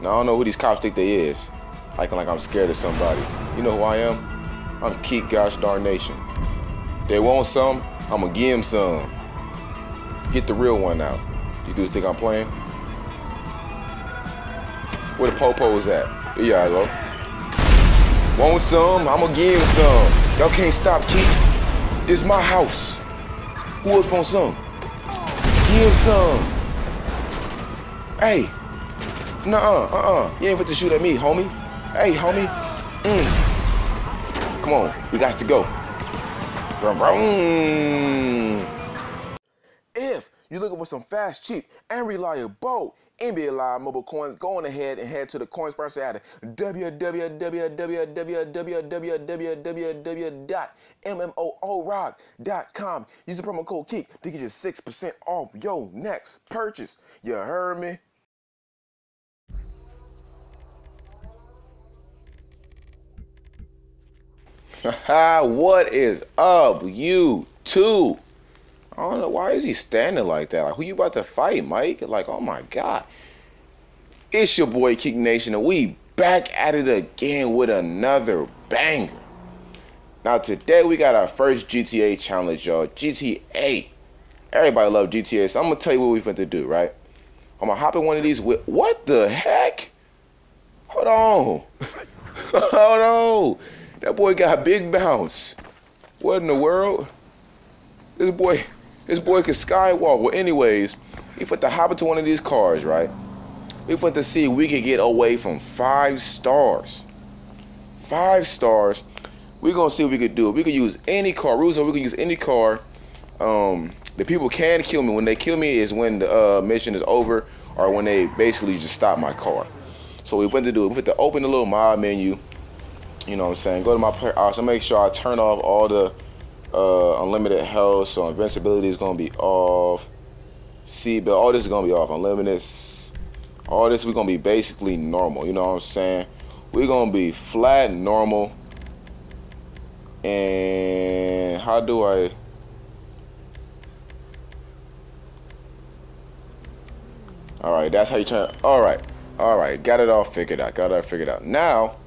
Now I don't know who these cops think they is. Acting like I'm scared of somebody. You know who I am? I'm Keek Gosh Darnation. They want some, I'm gonna give them some. Get the real one out. These dudes think I'm playing? Where the popos at? There y'all. Want some? I'm gonna give him some. Y'all can't stop Keek. This my house. Who else want some? Give some. Hey. Nuh-uh, uh-uh. You ain't fit to shoot at me, homie. Hey, homie. Mm. Come on, we got to go. Vroom, vroom. If you're looking for some fast, cheap, and reliable NBA Live mobile coins, go on ahead and head to the coin sponsor at www.mmorog.com. Use the promo code KEEK to get you 6% off your next purchase. You heard me? what is up, you two? I don't know why is he standing like that. Like, who you about to fight, Mike? Like, oh my god. It's your boy Keek Nation, and we back at it again with another banger. Now today we got our first GTA challenge, y'all. GTA. Everybody love GTA, so I'm gonna tell you what we finna do, right? I'm gonna hop in one of these with what the heck? Hold on. Hold on. That boy got a big bounce. What in the world? This boy, this boy can skywalk. Well, anyways, we put to hop into one of these cars, right? We put to see if we could get away from five stars. Five stars. We're gonna see what we could do. We could use any car. Rules we can use any car. Um, the people can kill me. When they kill me is when the uh, mission is over or when they basically just stop my car. So we went to do. it. We went to open the little mod menu you know what I'm saying? Go to my player options. Make sure I turn off all the uh, unlimited health. So invincibility is gonna be off. See, but all this is gonna be off. Unlimited. All this we're gonna be basically normal. You know what I'm saying? We're gonna be flat normal. And how do I? All right, that's how you turn. All right, all right, got it all figured out. Got it all figured out. Now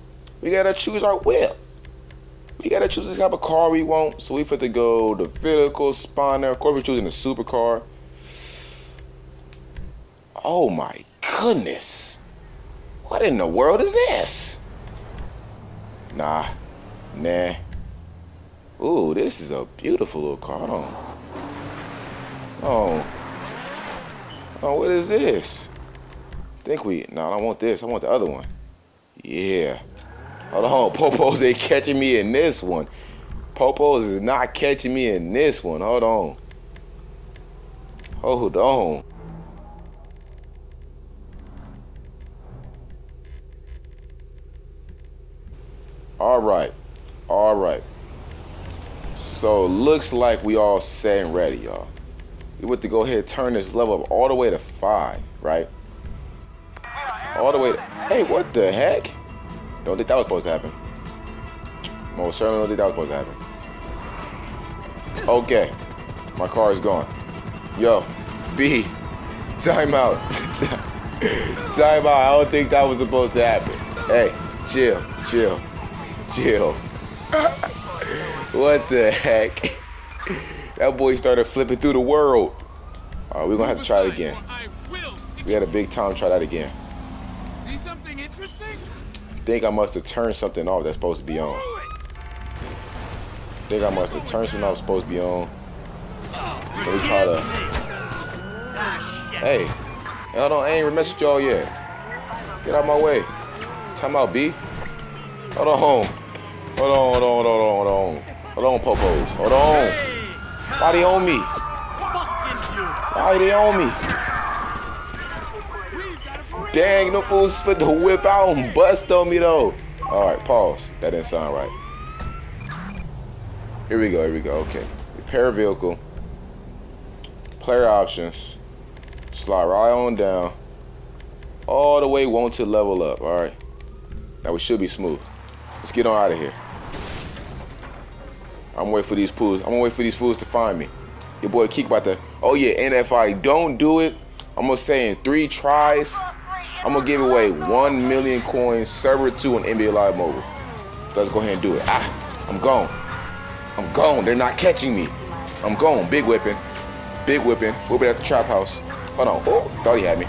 we gotta choose our whip. We gotta choose this type of car we want. So we fit to go the vehicle spawner. Of course, we're choosing the supercar. Oh my goodness. What in the world is this? Nah. Nah. Ooh, this is a beautiful little car. On. Oh. Oh, what is this? I think we, no, I don't want this. I want the other one. Yeah. Hold on, Popos ain't catching me in this one. Popos is not catching me in this one. Hold on. Hold on. All right. All right. So looks like we all set and ready, y'all. We want to go ahead and turn this level up all the way to five, right? All the way to, hey, what the heck? Don't think that was supposed to happen. Most certainly don't think that was supposed to happen. Okay. My car is gone. Yo, B, time out. time out. I don't think that was supposed to happen. Hey, chill, chill, chill. what the heck? That boy started flipping through the world. All right, we're gonna have to try it again. We had a big time try that again. See something interesting? Think I must have turned something off that's supposed to be on. think I must have turned something off supposed to be on. So we try to. Hey, hold on, I ain't messaged y'all yet. Get out my way. Time out, B. Hold on. Hold on, hold on, hold on, hold on. Hold on, Popos. Hold on. Why they on me? Why they on me? Dang, no fools fit to whip out and bust on me though. All right, pause. That didn't sound right. Here we go, here we go, okay. Repair vehicle. Player options. Slide right on down. All the way one to level up, all right. Now we should be smooth. Let's get on out of here. I'm waiting for these fools. I'm gonna wait for these fools to find me. Your boy Keek about to, oh yeah, and if I don't do it, I'm gonna say in three tries, I'm gonna give away one million coins, server two on NBA Live Mobile. So let's go ahead and do it. Ah, I'm gone. I'm gone. They're not catching me. I'm gone. Big whipping. Big whipping. Whipping at the trap house. Hold on. Oh, thought he had me.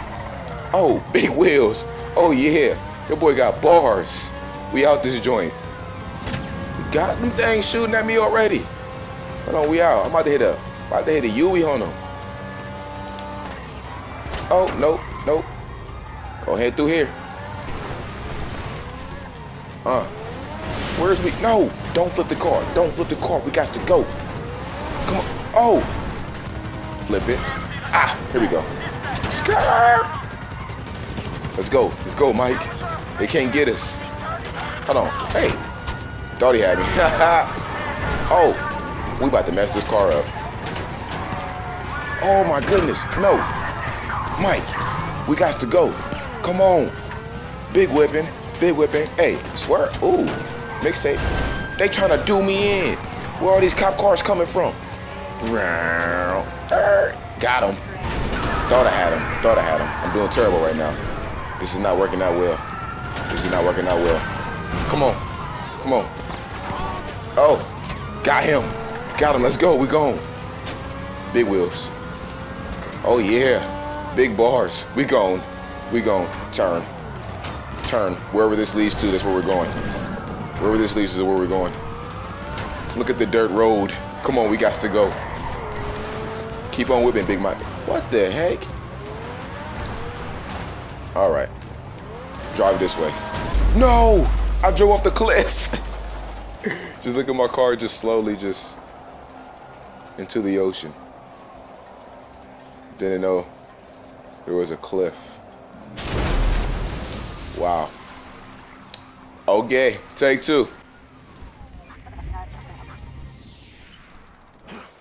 Oh, big wheels. Oh yeah. Your boy got bars. We out this joint. Got them things shooting at me already. Hold on, we out. I'm about to hit a about to hit a Yui on. Oh, nope, nope. Go ahead through here. Uh. Where's we? No! Don't flip the car. Don't flip the car. We got to go. Come on. Oh! Flip it. Ah! Here we go. Skirt! Let's go. Let's go, Mike. They can't get us. Hold on. Hey. Thought he had me. oh. We about to mess this car up. Oh my goodness. No. Mike. We got to go. Come on. Big whipping. Big whipping. Hey, swear. Ooh. Mixtape. They trying to do me in. Where are these cop cars coming from? Got him. Thought I had him. Thought I had him. I'm doing terrible right now. This is not working out well. This is not working out well. Come on. Come on. Oh. Got him. Got him. Let's go. We gone. Big wheels. Oh, yeah. Big bars. We gone. We gone. Turn. Turn. Wherever this leads to, that's where we're going. Wherever this leads is where we're going. Look at the dirt road. Come on, we got to go. Keep on whipping, Big Mike. What the heck? All right. Drive this way. No! I drove off the cliff. just look at my car just slowly just into the ocean. Didn't know there was a cliff. Wow. Okay, take two.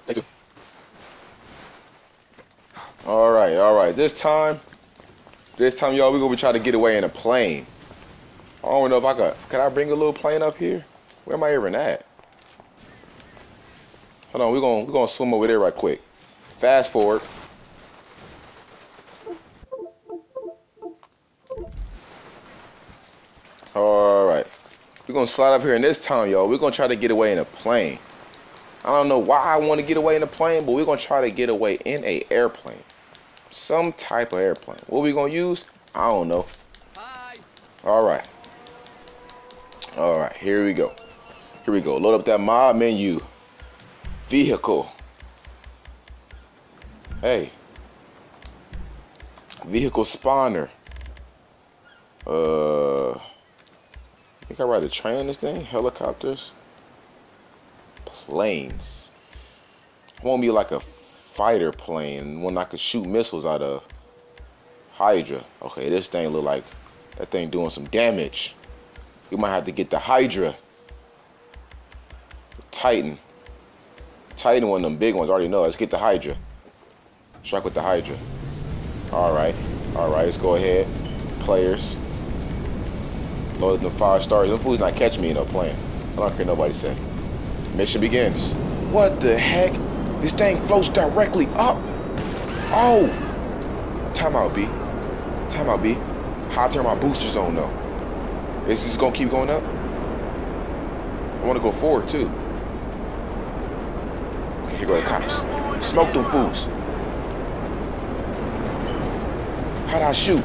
Take two. All right, all right. This time, this time, y'all, we're gonna be trying to get away in a plane. I don't know if I could. Can I bring a little plane up here? Where am I even at? Hold on, we're gonna we're gonna swim over there right quick. Fast forward. All right. To slide up here in this time, y'all. We're to try to get away in a plane. I don't know why I want to get away in a plane, but we're to try to get away in a airplane. Some type of airplane. What we to use? I don't know. All right. All right, here we go. Here we go. Load up that mod menu. Vehicle. Hey. Vehicle spawner. Uh think I ride a train this thing? Helicopters? Planes. I want to be like a fighter plane, one I could shoot missiles out of. Hydra. Okay, this thing look like that thing doing some damage. We might have to get the Hydra. Titan. Titan, one of them big ones. I already know. Let's get the Hydra. Strike with the Hydra. All right. All right, let's go ahead. Players. Loaded the five stars. Them fools not catching me in no plane. I don't care nobody say. Mission begins. What the heck? This thing floats directly up. Oh! Time out, B. Time out, B. How I turn my boosters on, though? Is this gonna keep going up? I wanna go forward, too. Okay, here go the cops. Smoke them fools. How'd I shoot?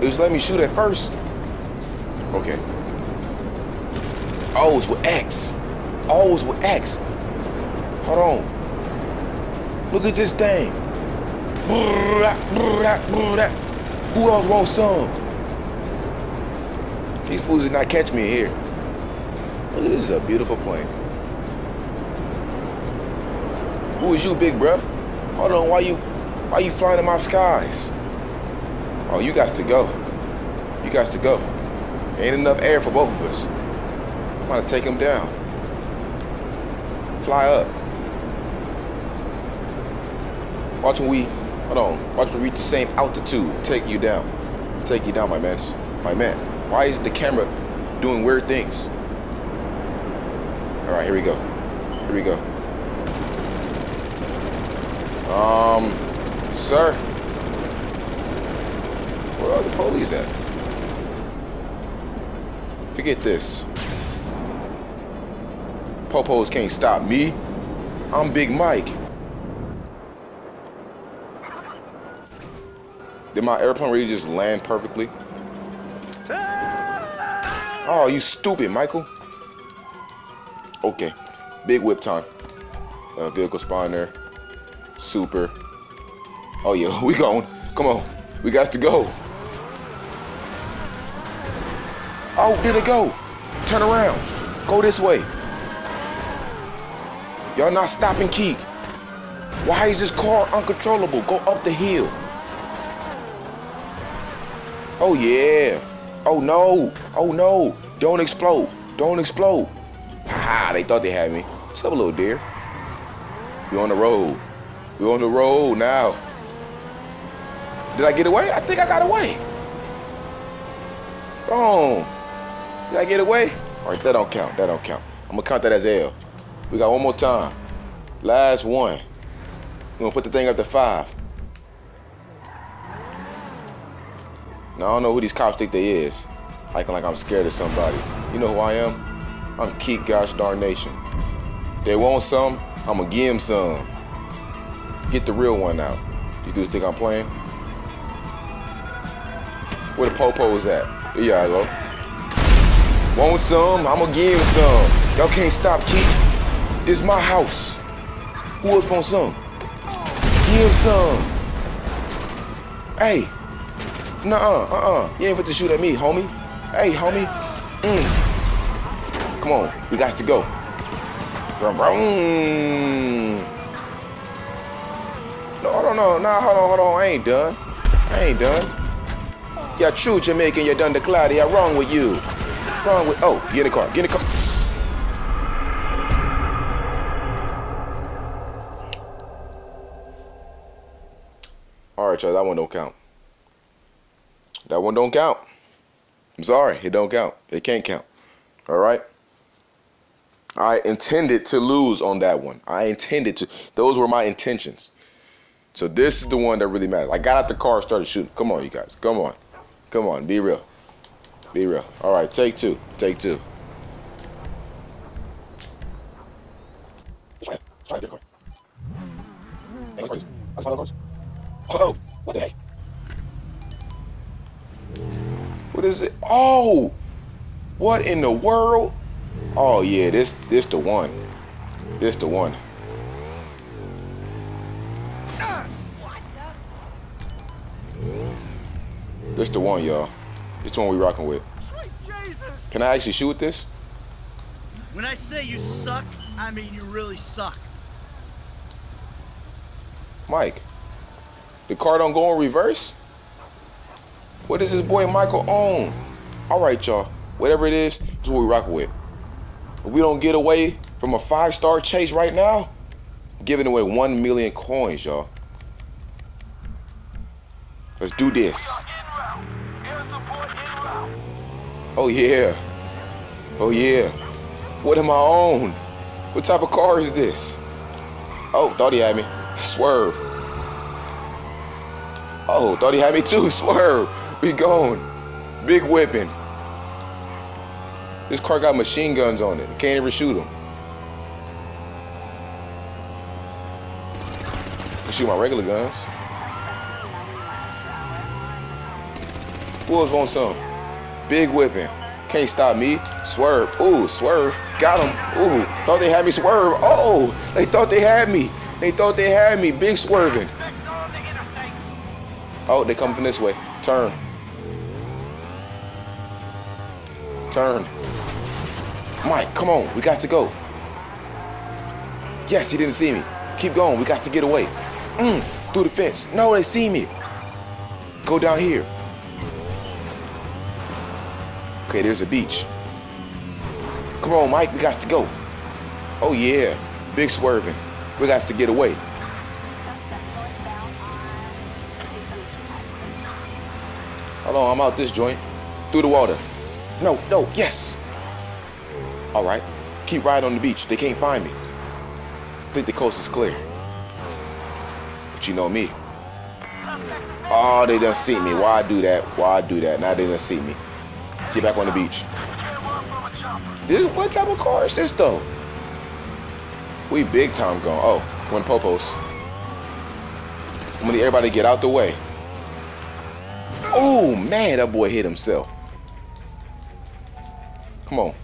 Was letting me shoot at first. Okay. It's with X. It's with X. Hold on. Look at this thing. Who else wants some? These fools did not catch me here. Look at this, is a beautiful plane. Who is you, big bruh? Hold on, why you, why you flying in my skies? Oh, you got to go. You got to go. Ain't enough air for both of us. I'm gonna take him down. Fly up. Watch when we, hold on. Watch when we reach the same altitude. Take you down. Take you down, my man. My man. Why is the camera doing weird things? All right, here we go. Here we go. Um, sir. The police at? Forget this. Popos can't stop me. I'm Big Mike. Did my airplane really just land perfectly? Oh, you stupid, Michael. Okay. Big whip time. Uh, vehicle spawner. Super. Oh, yeah. We going. Come on. We got to go. Oh, there they go. Turn around. Go this way. Y'all not stopping Keek. Why is this car uncontrollable? Go up the hill. Oh, yeah. Oh, no. Oh, no. Don't explode. Don't explode. Haha, they thought they had me. What's up, little deer? We on the road. We're on the road now. Did I get away? I think I got away. Boom. Did I get away? All right, that don't count. That don't count. I'm gonna count that as L. We got one more time. Last one. We're gonna put the thing up to five. Now I don't know who these cops think they is. Acting like I'm scared of somebody. You know who I am? I'm Keek Gosh Darnation. They want some, I'm gonna give them some. Get the real one out. These dudes think I'm playing? Where the popos at? Y'all go. Want some? I'm gonna give some. Y'all can't stop Keek. This my house. Who else want some? Give some. Hey. Nuh-uh, uh-uh. You ain't fit to shoot at me, homie. Hey, homie. Mm. Come on, we got to go. Vroom, vroom. No, hold on, no, nah, hold on, hold on. I ain't done. I ain't done. Yeah, true Jamaican, you're done the cloudy. Yeah, wrong with you. Wrong with, oh, get in the car, get in the car. All right, y'all, that one don't count. That one don't count. I'm sorry, it don't count. It can't count. All right? I intended to lose on that one. I intended to. Those were my intentions. So this is the one that really matters. I got out the car and started shooting. Come on, you guys. Come on. Come on. Be real. Be real. All right, take two. Take two. What the? What is it? Oh, what in the world? Oh yeah, this this the one. This the one. This the one, y'all. This one we rocking with. Can I actually shoot this? When I say you suck, I mean you really suck. Mike, the car don't go in reverse? What does this boy Michael own? All right, y'all. Whatever it is, this is what we rocking with. If we don't get away from a five-star chase right now, I'm giving away one million coins, y'all. Let's do this. Oh yeah. Oh yeah. What am I on? What type of car is this? Oh, thought he had me. Swerve. Oh, thought he had me too. Swerve. We going. Big whipping. This car got machine guns on it. Can't even shoot them. I shoot my regular guns. Else want some? Big whipping. Can't stop me. Swerve. Ooh, swerve. Got him. Ooh, thought they had me swerve. Oh, they thought they had me. They thought they had me. Big swerving. Oh, they coming from this way. Turn. Turn. Mike, come on. We got to go. Yes, he didn't see me. Keep going. We got to get away. Mm, through the fence. No, they see me. Go down here. Okay, there's a beach. Come on, Mike. We got to go. Oh, yeah. Big swerving. We got to get away. Hold on, I'm out this joint. Through the water. No, no, yes. All right. Keep riding on the beach. They can't find me. I think the coast is clear. But you know me. Oh, they done see me. Why I do that? Why I do that? Now they done see me. Get back on the beach. This what type of car is this though? We big time gone. Oh, one popos. I'm gonna need everybody get out the way. Oh man, that boy hit himself. Come on.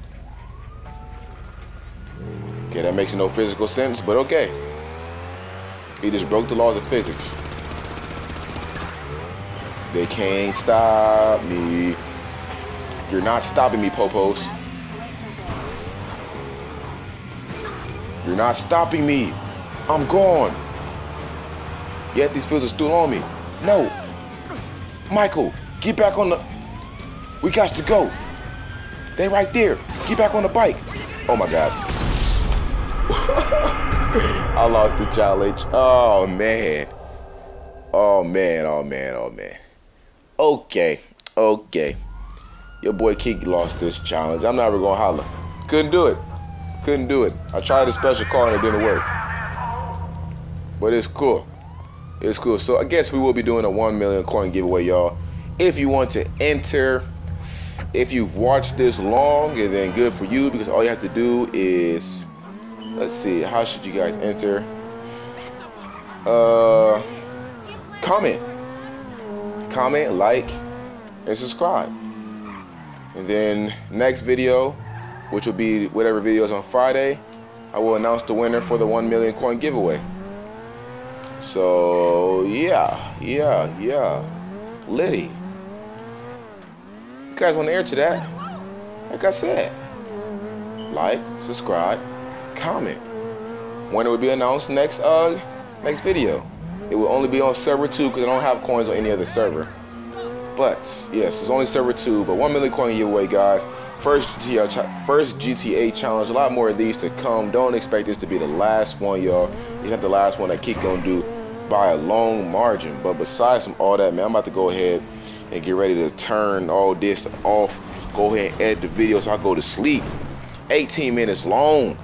Okay, that makes no physical sense, but okay. He just broke the laws of physics. They can't stop me. You're not stopping me, Popos. You're not stopping me. I'm gone. Yet these fools are still on me. No. Michael, get back on the... We got to go. They right there. Get back on the bike. Oh my God. I lost the challenge. Oh man. Oh man, oh man, oh man. Okay, okay. Your boy Kiki lost this challenge. I'm never gonna holler. Couldn't do it. Couldn't do it. I tried a special car and it didn't work. But it's cool. It's cool. So I guess we will be doing a 1 million coin giveaway, y'all. If you want to enter, if you've watched this long, and then good for you because all you have to do is, let's see, how should you guys enter? Uh, comment. Comment, like, and subscribe. And then next video, which will be whatever video is on Friday, I will announce the winner for the 1 million coin giveaway. So, yeah, yeah, yeah. Liddy. You guys want to air to that? Like I said, like, subscribe, comment. When it will be announced next uh next video. It will only be on server 2 because I don't have coins on any other server. But, yes, it's only server 2, but 1 million coin giveaway, guys. First GTA, first GTA challenge. A lot more of these to come. Don't expect this to be the last one, y'all. It's not the last one that Keek gonna do by a long margin. But besides from all that, man, I'm about to go ahead and get ready to turn all this off. Go ahead and edit the video so I go to sleep. 18 minutes long.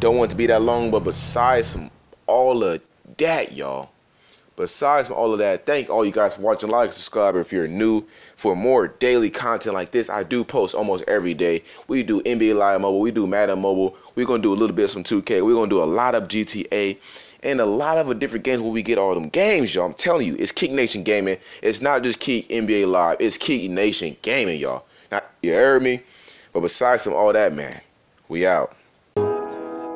Don't want to be that long, but besides from all of that, y'all. Besides all of that, thank all you guys for watching. Like, subscribe if you're new. For more daily content like this, I do post almost every day. We do NBA Live Mobile. We do Madden Mobile. We're going to do a little bit of some 2K. We're going to do a lot of GTA and a lot of different games where we get all them games, y'all. I'm telling you, it's Keek Nation Gaming. It's not just Keek NBA Live. It's Keek Nation Gaming, y'all. Now, you heard me? But besides from all that, man, we out.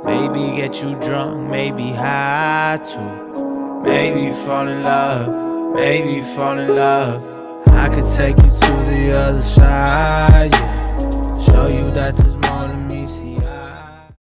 Maybe get you drunk, maybe high too. Maybe fall in love, maybe fall in love. I could take you to the other side, yeah. Show you that there's